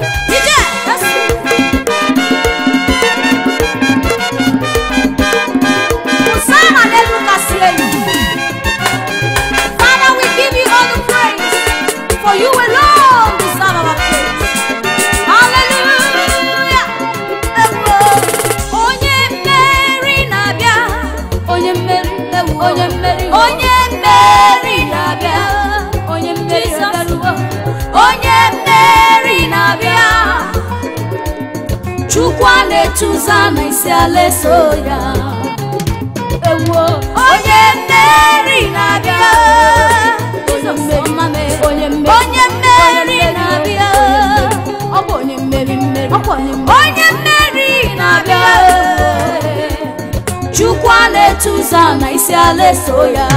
Thank you. sana isi ala so ya ewo onye mmeri na-abịa onye mmeri na-abịa ọ bụ onye mmeri mmeri onye mmeri na-abịa chukwu ala etu za na isi ala so ya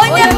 onye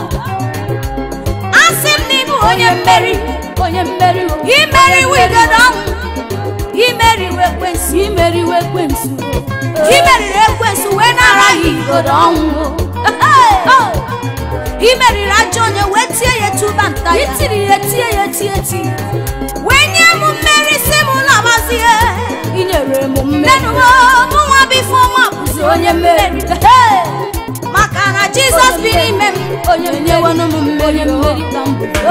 onye mmeri onye mmeri imeriwe igodo ọnwụ imeriwe ekwensu imeriwe ekwensu imeriri ekwensu wee nara ya igodo ọnwụ imeriri ajọ onye wee tie ya tuba nta ya itiri ya tie ya tie ti wee nye m mmeri si m labazie inyere m mmeri mụ nwa bifo ma bụzi onye mmeri maka na jizọs bi onye enyewanụ m mmeri onye mmeri mmeri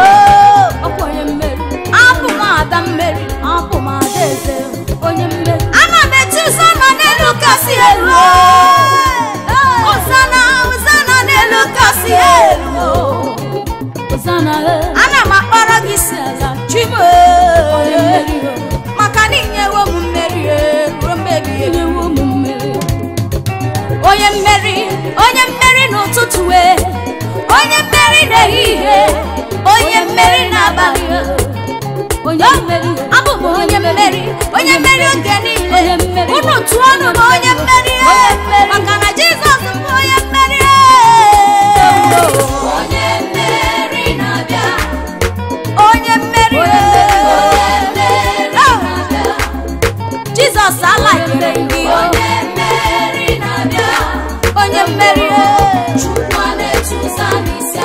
eze onye mmeri ana m n'elu elu n'elu elu akpọrọ gị si ala onye mmeri n'ehihie onye mmeri n'abalị onye mmeri abụ m onye mmeri onye mmeri oge niile ụlọ tụọ ọnụ na onye mmeri maka na Jizọs bụ onye mmeri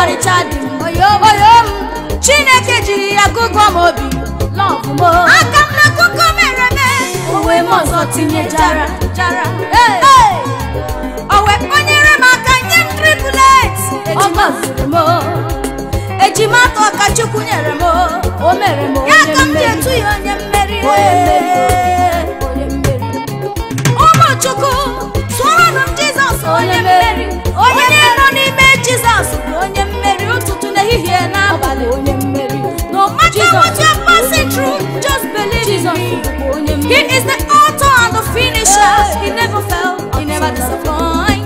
ọrịcha dị m oyo m chineke jiri ya gụgụ m obi lọbụ m aka m na akụkọ mere onwe m ọzọ tinye jara jara owe kpanyere m aka nye m triplet ejima tọ ka chukwu nyere m Oh, no matter what you're passing through, just believe in me. He is the author and the finisher. He never fails, he never disappoints.